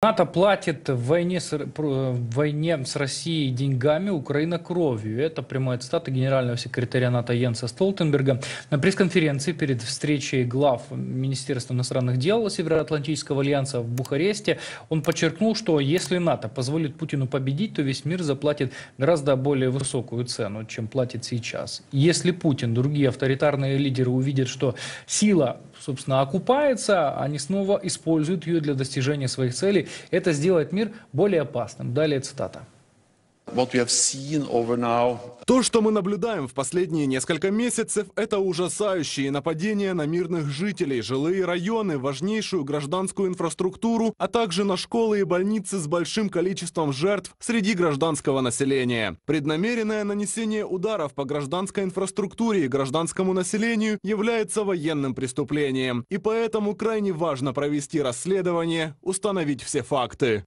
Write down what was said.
НАТО платит в войне, с, в войне с Россией деньгами, Украина кровью. Это прямая цитата генерального секретаря НАТО Йенса Столтенберга. На пресс-конференции перед встречей глав Министерства иностранных дел Североатлантического альянса в Бухаресте он подчеркнул, что если НАТО позволит Путину победить, то весь мир заплатит гораздо более высокую цену, чем платит сейчас. Если Путин, другие авторитарные лидеры увидят, что сила, собственно, окупается, они снова используют ее для достижения своих целей, это сделает мир более опасным. Далее цитата. То, что мы наблюдаем в последние несколько месяцев, это ужасающие нападения на мирных жителей, жилые районы, важнейшую гражданскую инфраструктуру, а также на школы и больницы с большим количеством жертв среди гражданского населения. Преднамеренное нанесение ударов по гражданской инфраструктуре и гражданскому населению является военным преступлением, и поэтому крайне важно провести расследование, установить все факты.